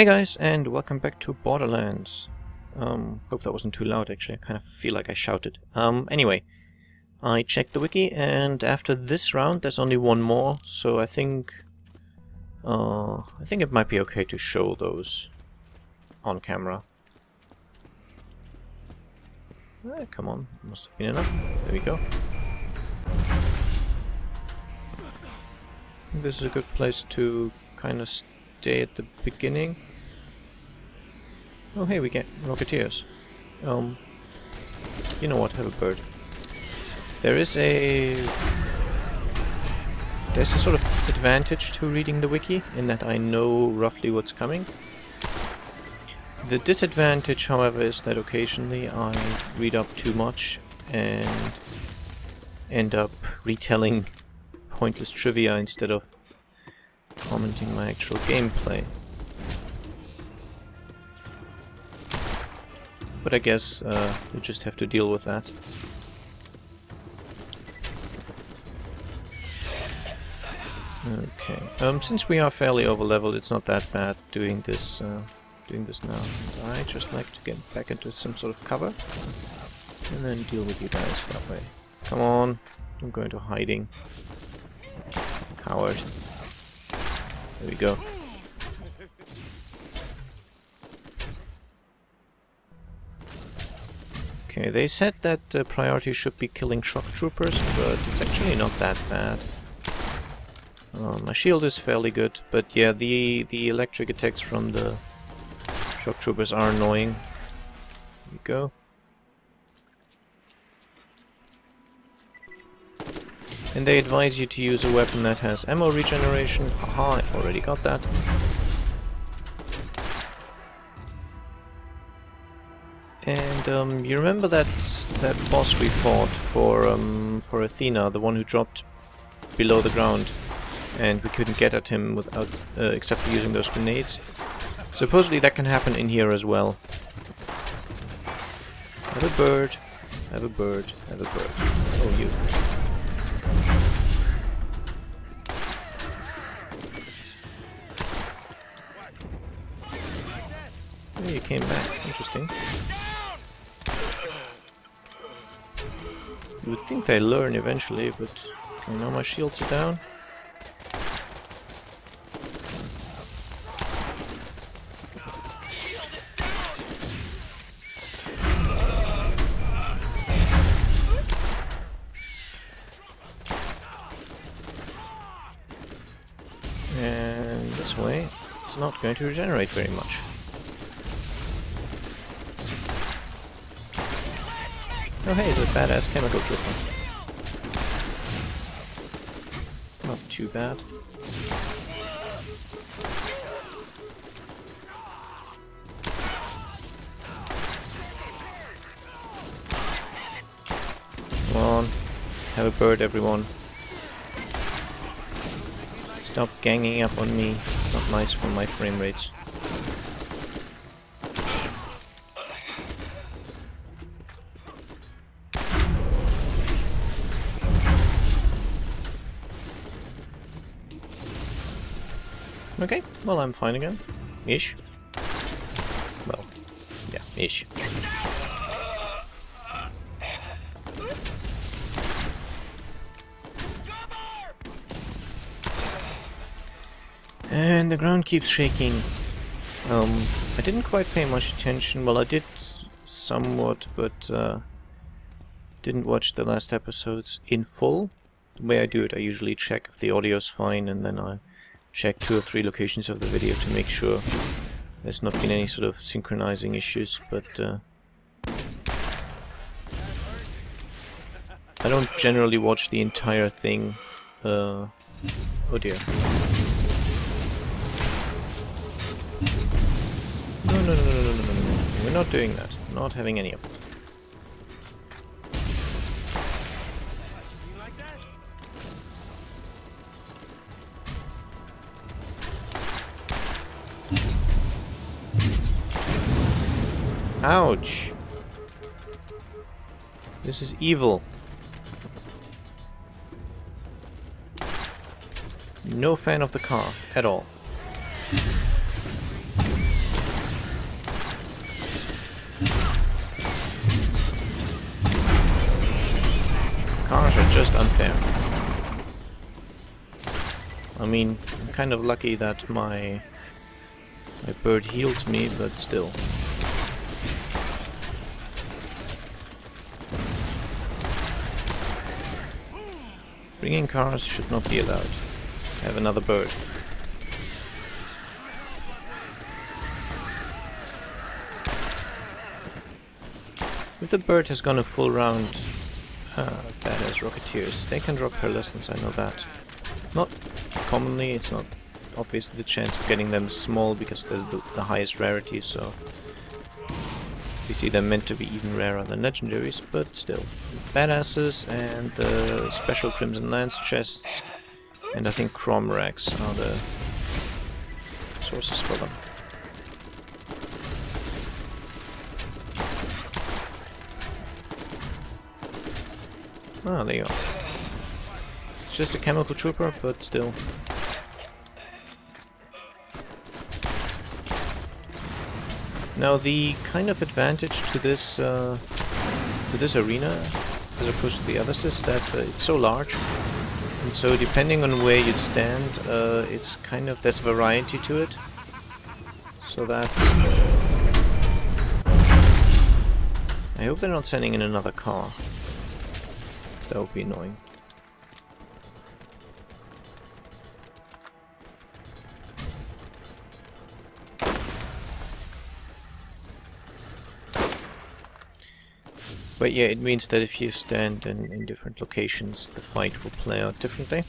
Hey guys, and welcome back to Borderlands. Um, hope that wasn't too loud actually, I kind of feel like I shouted. Um, anyway, I checked the wiki, and after this round there's only one more, so I think... Uh, I think it might be okay to show those on camera. Eh, come on, must have been enough. There we go. This is a good place to kind of stay at the beginning. Oh hey, we get Rocketeers. Um, you know what, have a bird. There is a... There's a sort of advantage to reading the wiki, in that I know roughly what's coming. The disadvantage, however, is that occasionally I read up too much and end up retelling pointless trivia instead of commenting my actual gameplay. But I guess uh, just have to deal with that. Okay. Um, since we are fairly over leveled, it's not that bad doing this. Uh, doing this now. I just like to get back into some sort of cover, and then deal with you guys that way. Come on, I'm going to hiding. Coward. There we go. Okay, they said that uh, priority should be killing shock troopers, but it's actually not that bad. Uh, my shield is fairly good, but yeah, the the electric attacks from the shock troopers are annoying. There we go. And they advise you to use a weapon that has ammo regeneration. Haha, I've already got that. And um, you remember that that boss we fought for um, for Athena, the one who dropped below the ground, and we couldn't get at him without uh, except for using those grenades. Supposedly that can happen in here as well. Have a bird, have a bird, have a bird. Oh, you. Oh, you came back. Interesting. You would think they learn eventually, but okay, now my shields are down. And this way, it's not going to regenerate very much. Oh hey, the badass chemical trooper. Not too bad. Come on, have a bird everyone. Stop ganging up on me, it's not nice for my frame rates. Okay, well I'm fine again. Ish. Well, yeah, ish. And the ground keeps shaking. Um, I didn't quite pay much attention. Well, I did somewhat, but uh, didn't watch the last episodes in full. The way I do it, I usually check if the audio's fine, and then I check two or three locations of the video to make sure there's not been any sort of synchronizing issues, but uh, I don't generally watch the entire thing. Uh, oh dear. No, no, no, no, no, no, no, no, we're not doing that. Not having any of that. Ouch. This is evil. No fan of the car at all. Cars are just unfair. I mean, I'm kind of lucky that my my bird heals me, but still. Bringing cars should not be allowed. I have another bird. If the bird has gone a full round, uh, badass rocketeers, they can drop pearlescence, I know that. Not commonly, it's not obviously the chance of getting them small because they're the, the highest rarity, so see them meant to be even rarer than legendaries, but still. Badasses and the special Crimson Lance chests, and I think Crawmerax are the sources for them. Ah, there you go. It's just a chemical trooper, but still. Now the kind of advantage to this uh, to this arena, as opposed to the others, is that uh, it's so large, and so depending on where you stand, uh, it's kind of there's variety to it. So that I hope they're not sending in another car. That would be annoying. But yeah, it means that if you stand in, in different locations, the fight will play out differently.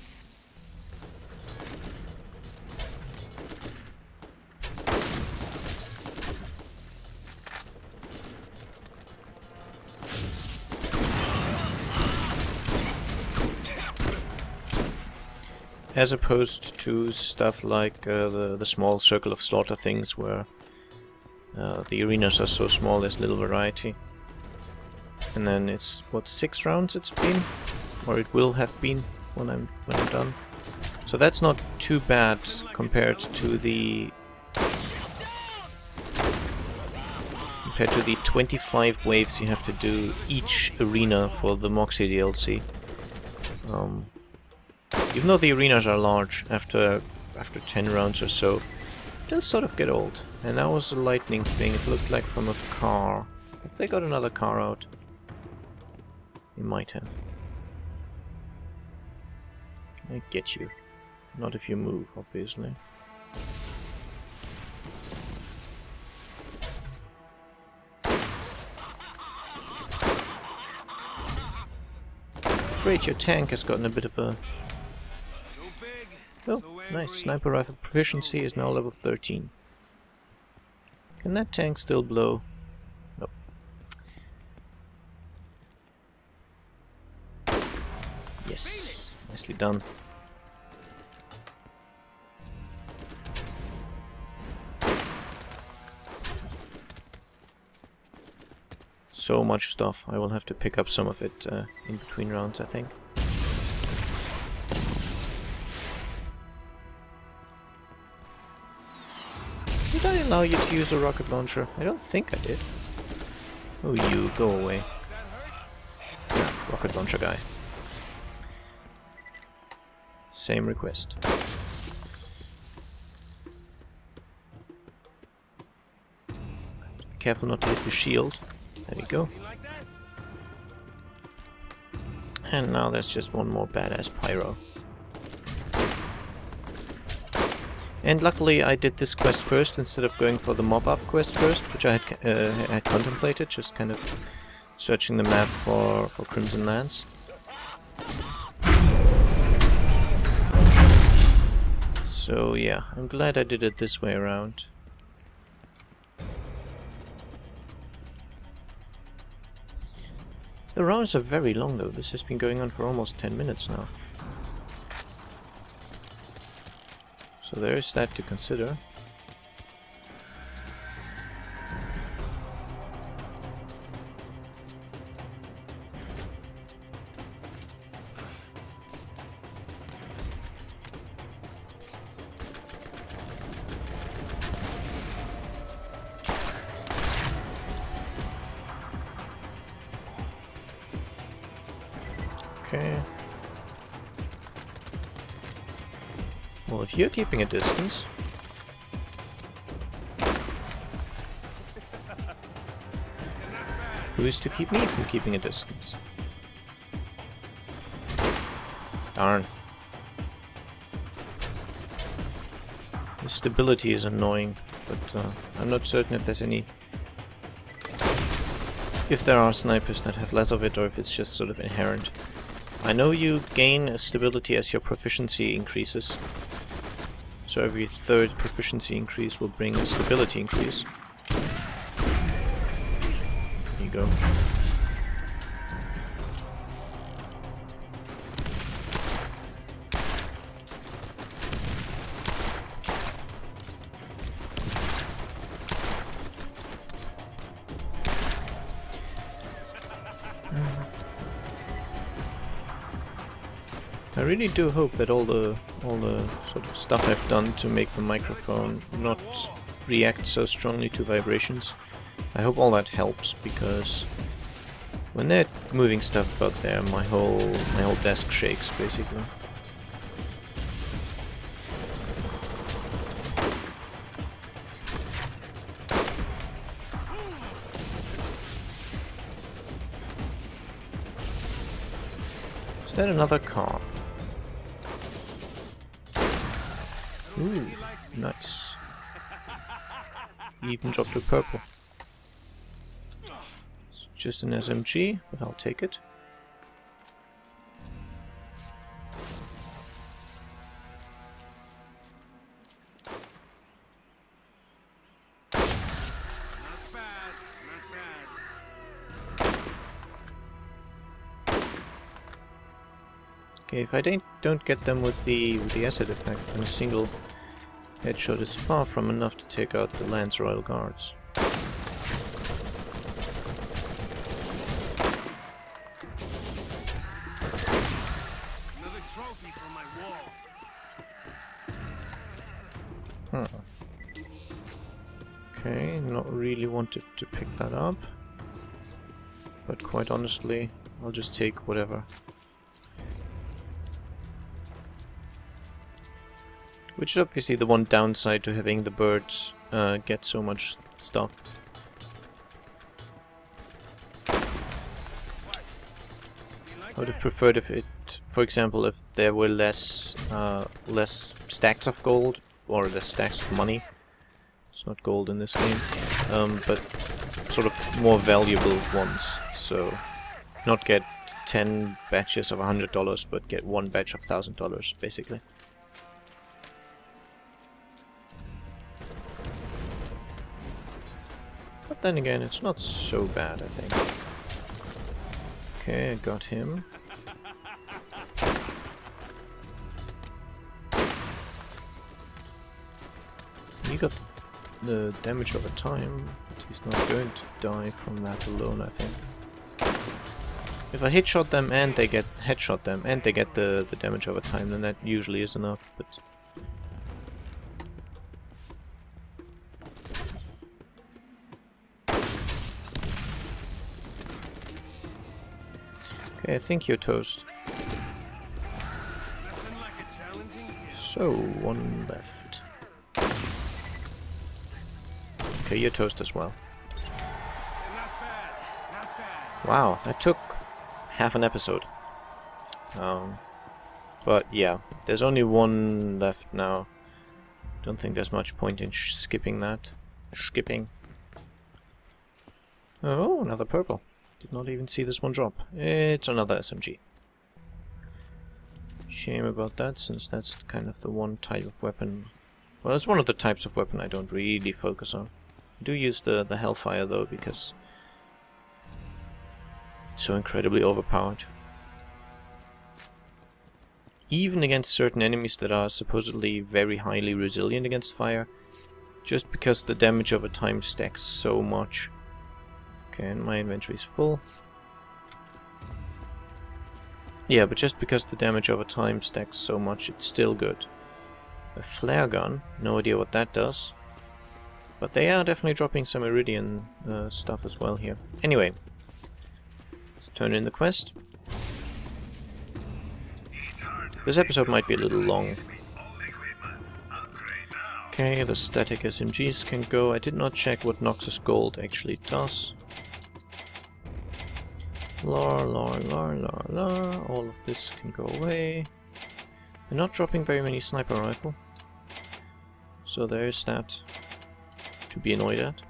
As opposed to stuff like uh, the, the small circle of slaughter things where uh, the arenas are so small there's little variety. And then it's, what, six rounds it's been? Or it will have been when I'm, when I'm done. So that's not too bad compared to the... Compared to the 25 waves you have to do each arena for the Moxxi DLC. Um, even though the arenas are large, after after 10 rounds or so, it does sort of get old. And that was a lightning thing, it looked like from a car. If they got another car out, might have. I get you. Not if you move, obviously. Afraid your tank has gotten a bit of a... Oh, nice. Sniper rifle proficiency is now level 13. Can that tank still blow? Yes, nicely done. So much stuff, I will have to pick up some of it uh, in between rounds, I think. Did I allow you to use a rocket launcher? I don't think I did. Oh, you, go away. Rocket launcher guy. Same request. Careful not to hit the shield. There we go. And now there's just one more badass pyro. And luckily I did this quest first instead of going for the mob up quest first, which I had, uh, had contemplated, just kind of searching the map for, for Crimson Lance. So yeah, I'm glad I did it this way around. The rounds are very long though, this has been going on for almost 10 minutes now. So there is that to consider. Okay. Well, if you're keeping a distance... Who is to keep me from keeping a distance? Darn. The stability is annoying, but uh, I'm not certain if there's any... If there are snipers that have less of it, or if it's just sort of inherent. I know you gain stability as your proficiency increases. So every third proficiency increase will bring a stability increase. There you go. I really do hope that all the all the sort of stuff I've done to make the microphone not react so strongly to vibrations, I hope all that helps because when they're moving stuff about there, my whole my whole desk shakes basically. Is that another car? Ooh, nice. Even dropped a purple. It's just an SMG, but I'll take it. Okay, if I don't get them with the with the acid effect, then a single headshot is far from enough to take out the Lance Royal Guards. Okay, not really wanted to pick that up. But quite honestly, I'll just take whatever. Which is obviously the one downside to having the birds uh, get so much stuff. I would have preferred if it, for example, if there were less, uh, less stacks of gold or less stacks of money. It's not gold in this game, um, but sort of more valuable ones. So, not get 10 batches of $100, but get one batch of $1,000, basically. Then again, it's not so bad, I think. Okay, I got him. He got the damage over time, but he's not going to die from that alone, I think. If I headshot them and they get headshot them and they get the, the damage over time, then that usually is enough, but Okay, I think you're toast. So, one left. Okay, you're toast as well. Wow, that took half an episode. Um, but yeah, there's only one left now. Don't think there's much point in skipping that. Skipping. Oh, another purple. Did not even see this one drop. It's another SMG. Shame about that, since that's kind of the one type of weapon... Well, it's one of the types of weapon I don't really focus on. I do use the, the Hellfire, though, because it's so incredibly overpowered. Even against certain enemies that are supposedly very highly resilient against fire, just because the damage over time stacks so much. Okay, and my inventory is full. Yeah, but just because the damage over time stacks so much, it's still good. A flare gun, no idea what that does. But they are definitely dropping some Eridian uh, stuff as well here. Anyway, let's turn in the quest. This episode might be a little long. Okay, the static SMGs can go. I did not check what Knoxx's Gold actually does. La la la la la. All of this can go away. They're not dropping very many sniper rifle. So there's that to be annoyed at.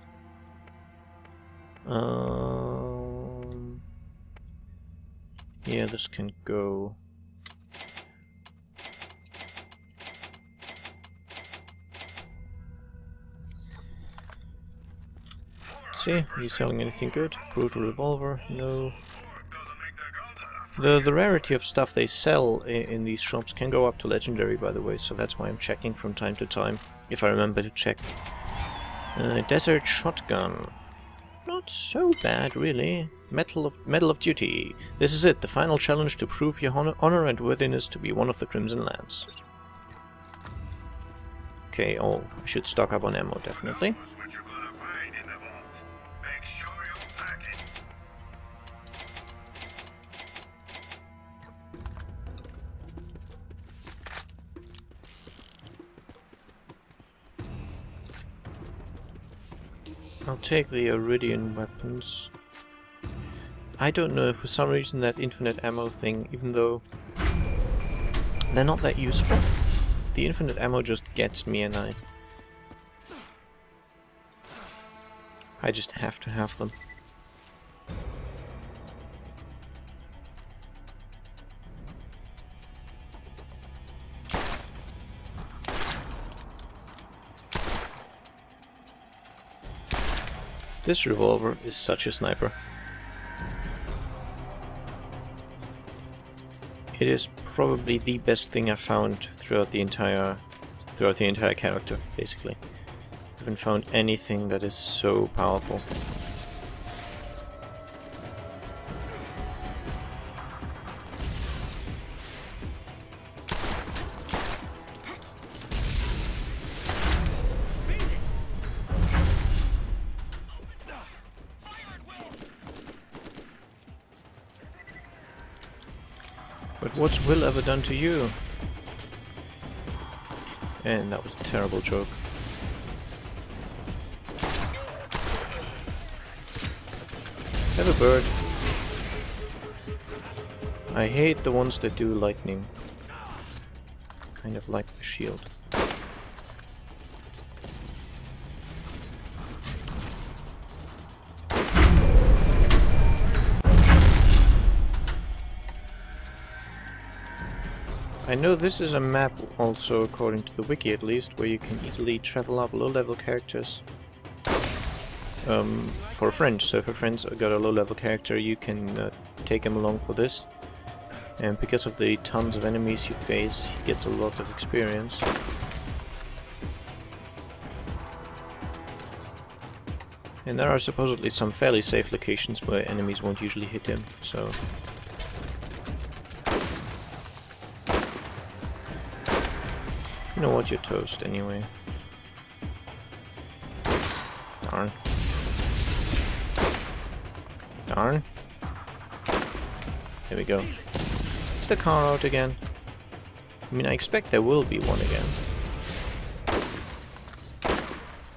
Um, yeah, this can go. See, are you selling anything good? Brutal revolver? No. The the rarity of stuff they sell in, in these shops can go up to legendary, by the way, so that's why I'm checking from time to time, if I remember to check. Uh, desert shotgun. Not so bad, really. Medal of Medal of Duty. This is it, the final challenge to prove your honor, honor and worthiness to be one of the Crimson Lance. Okay, oh, I should stock up on ammo, definitely. Take the Eridian weapons. I don't know, if for some reason that infinite ammo thing, even though they're not that useful, the infinite ammo just gets me and I... I just have to have them. This revolver is such a sniper. It is probably the best thing I've found throughout the entire throughout the entire character, basically. I haven't found anything that is so powerful. But what's Will ever done to you? And that was a terrible joke. Have a bird. I hate the ones that do lightning. Kind of like the shield. Know this is a map also, according to the wiki at least, where you can easily travel up low-level characters um, for friends. So if a friend's got a low-level character, you can uh, take him along for this. And because of the tons of enemies you face, he gets a lot of experience. And there are supposedly some fairly safe locations where enemies won't usually hit him, so You know what, you're toast anyway. Darn. Darn. There we go. Is the car out again? I mean, I expect there will be one again.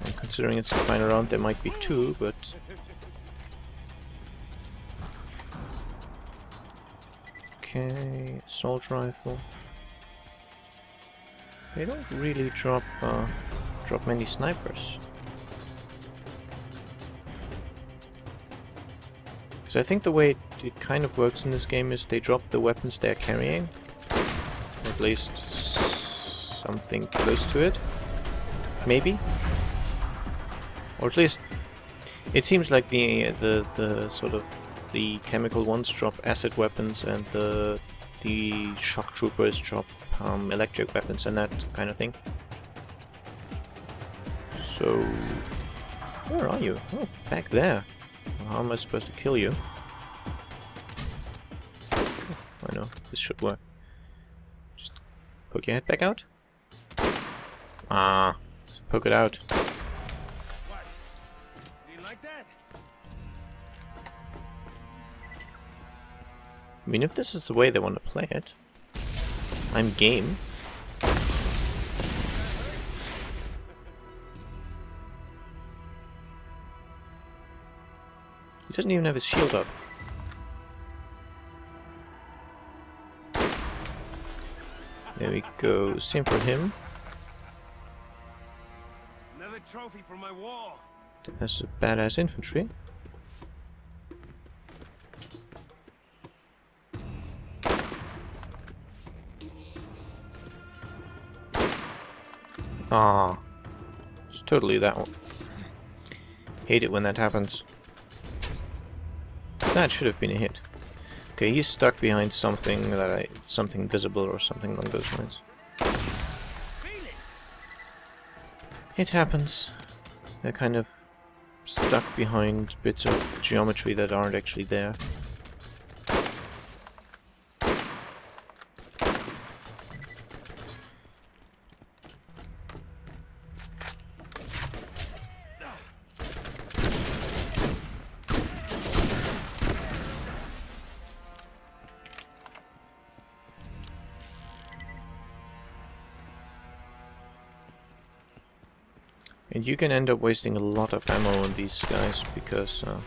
And considering it's a final round, there might be two, but... Okay, assault rifle. They don't really drop uh, drop many snipers. Because I think the way it, it kind of works in this game is they drop the weapons they're carrying. Or at least something close to it. Maybe? Or at least it seems like the the the sort of the chemical ones drop acid weapons and the the shock troopers drop um, electric weapons and that kind of thing. So, where are you? Oh, back there. How am I supposed to kill you? Oh, I know, this should work. Just poke your head back out. Ah, just poke it out. I mean, if this is the way they want to play it, I'm game. He doesn't even have his shield up. There we go. Same for him. Another trophy for my war. That's a badass infantry. Ah, it's totally that one. Hate it when that happens. That should have been a hit. Okay, he's stuck behind something that I something visible or something along those lines. It. Happens. They're kind of stuck behind bits of geometry that aren't actually there. You can end up wasting a lot of ammo on these guys because uh,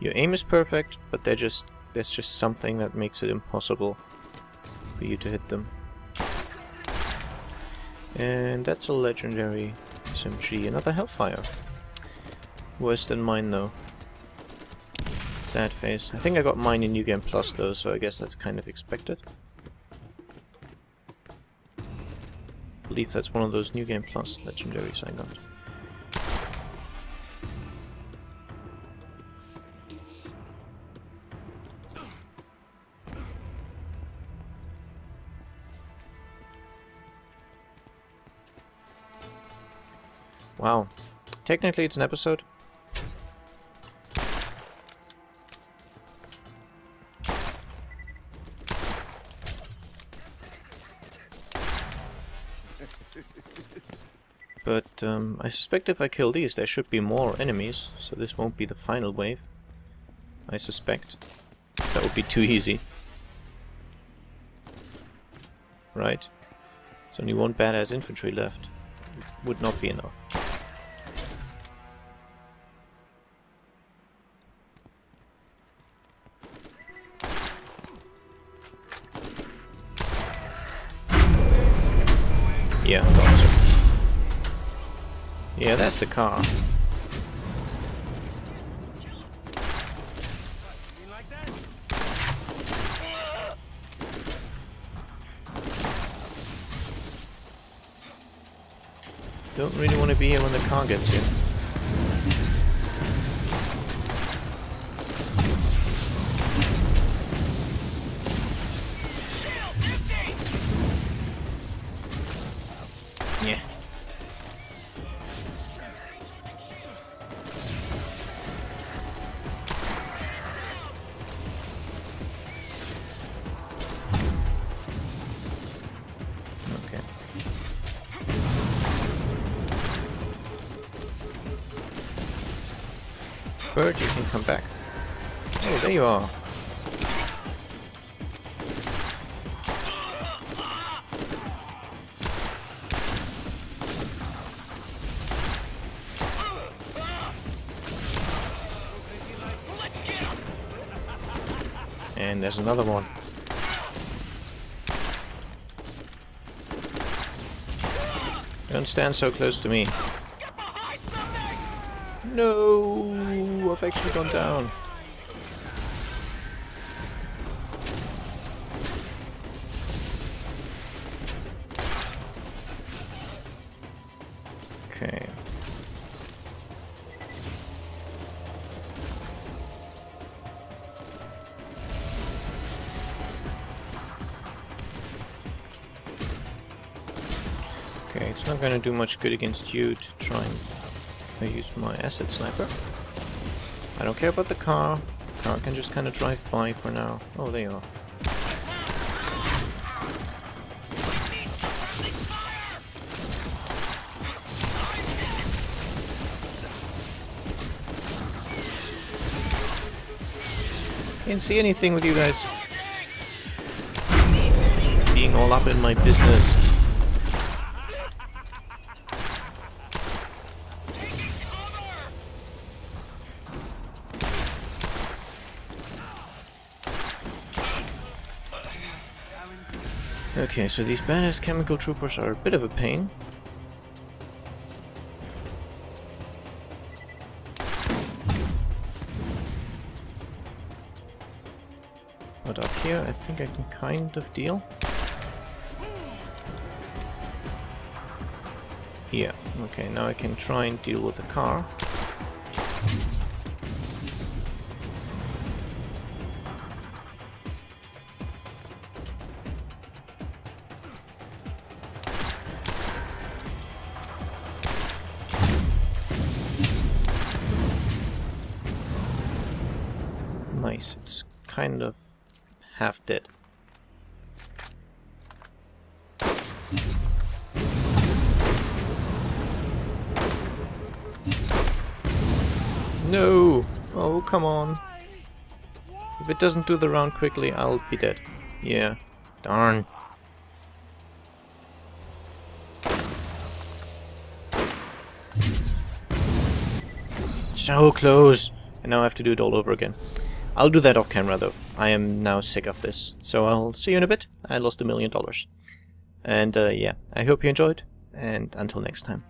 your aim is perfect, but they're just there's just something that makes it impossible for you to hit them. And that's a legendary SMG, another Hellfire. Worse than mine though. Sad face. I think I got mine in New Game Plus though, so I guess that's kind of expected. Believe that's one of those New Game Plus legendaries I got. Wow. Technically it's an episode. Um, I suspect if I kill these there should be more enemies, so this won't be the final wave. I suspect. That would be too easy. Right? There's only one badass infantry left. Would not be enough. Yeah, that's the car. Don't really want to be here when the car gets here. Bird, you can come back. Oh, there you are. And there's another one. Don't stand so close to me. No, I've actually gone down. Okay. Okay, it's not gonna do much good against you to try and use my asset sniper. I don't care about the car. Car can just kind of drive by for now. Oh, there you are. Can't see anything with you guys being all up in my business. Okay, so these badass chemical troopers are a bit of a pain. But up here, I think I can kind of deal. Yeah, okay, now I can try and deal with the car. Kind of half dead. No! Oh, come on. If it doesn't do the round quickly, I'll be dead. Yeah. Darn. So close! And now I have to do it all over again. I'll do that off camera though. I am now sick of this. So I'll see you in a bit. I lost a million dollars. And uh, yeah, I hope you enjoyed, and until next time.